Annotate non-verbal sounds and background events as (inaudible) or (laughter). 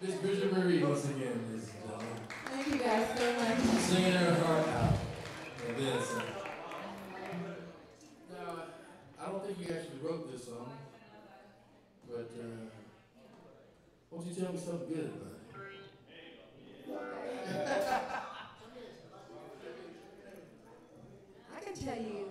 Miss Bridget Marie once again, ladies and gentlemen. Thank you guys so much. Singing her heart out. And this. Now, I don't think you actually wrote this song, but uh, won't you tell me something good about it? (laughs) I can tell you